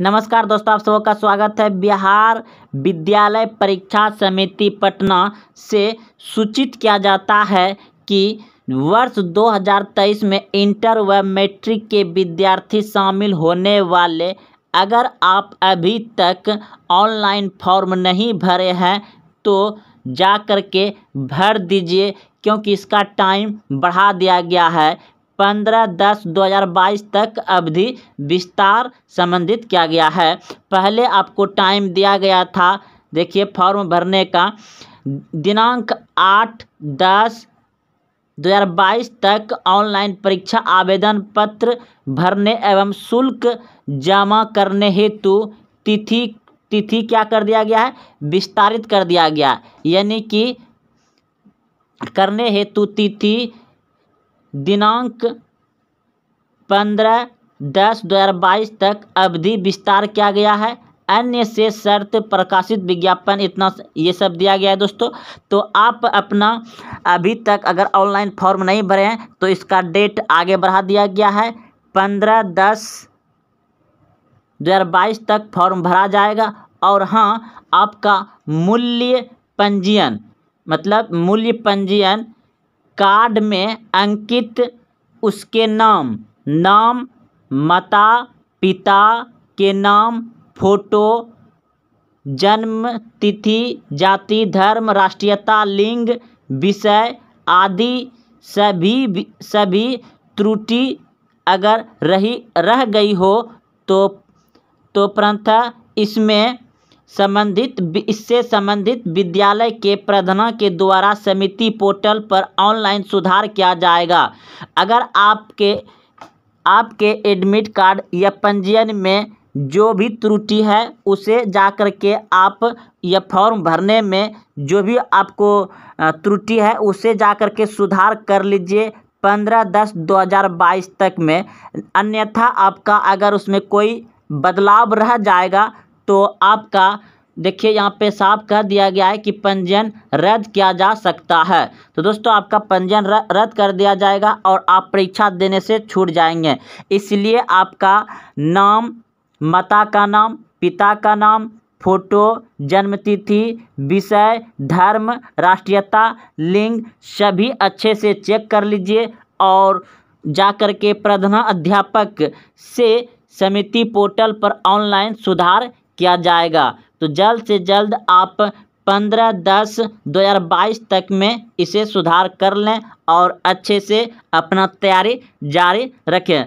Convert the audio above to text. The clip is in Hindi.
नमस्कार दोस्तों, आप सबका स्वागत है बिहार विद्यालय परीक्षा समिति पटना से। सूचित किया जाता है कि वर्ष 2023 में इंटर व मैट्रिक के विद्यार्थी शामिल होने वाले, अगर आप अभी तक ऑनलाइन फॉर्म नहीं भरे हैं तो जा कर के भर दीजिए, क्योंकि इसका टाइम बढ़ा दिया गया है। पंद्रह दस दो हज़ार बाईस तक अवधि विस्तार संबंधित किया गया है। पहले आपको टाइम दिया गया था, देखिए, फॉर्म भरने का। दिनांक आठ दस दो हज़ार बाईस तक ऑनलाइन परीक्षा आवेदन पत्र भरने एवं शुल्क जमा करने हेतु तिथि तिथि क्या कर दिया गया है? विस्तारित कर दिया गया। यानी कि करने हेतु तिथि दिनांक पंद्रह दस दो हज़ार बाईस तक अवधि विस्तार किया गया है। अन्य से शर्त प्रकाशित विज्ञापन, इतना ये सब दिया गया है दोस्तों। तो आप अपना अभी तक अगर ऑनलाइन फॉर्म नहीं भरे हैं तो इसका डेट आगे बढ़ा दिया गया है। पंद्रह दस दो हज़ार बाईस तक फॉर्म भरा जाएगा और हाँ आपका मूल्य पंजीयन मतलब मूल्य पंजीयन कार्ड में अंकित उसके नाम नाम माता पिता के नाम, फ़ोटो जन्म तिथि जाति, धर्म, राष्ट्रीयता, लिंग, विषय आदि सभी सभी त्रुटि अगर रही, रह गई हो तो तो प्रंथ इसमें संबंधित इससे संबंधित विद्यालय के प्रधान के द्वारा समिति पोर्टल पर ऑनलाइन सुधार किया जाएगा। अगर आपके आपके एडमिट कार्ड या पंजीयन में जो भी त्रुटि है, उसे जा कर के आप यह फॉर्म भरने में जो भी आपको त्रुटि है, उसे जा कर के सुधार कर लीजिए पंद्रह दस दो हज़ार बाईस तक में। अन्यथा आपका अगर उसमें कोई बदलाव रह जाएगा तो आपका, देखिए यहाँ पे साफ़ कह दिया गया है कि पंजीयन रद्द किया जा सकता है। तो दोस्तों, आपका पंजीयन रद्द कर दिया जाएगा और आप परीक्षा देने से छूट जाएँगे। इसलिए आपका नाम, माता का नाम, पिता का नाम, फ़ोटो, जन्मतिथि, विषय, धर्म, राष्ट्रीयता, लिंग, सभी अच्छे से चेक कर लीजिए और जा के प्रधान अध्यापक से समिति पोर्टल पर ऑनलाइन सुधार किया जाएगा। तो जल्द से जल्द आप पंद्रह दस दो हज़ार बाईस तक में इसे सुधार कर लें और अच्छे से अपना तैयारी जारी रखें।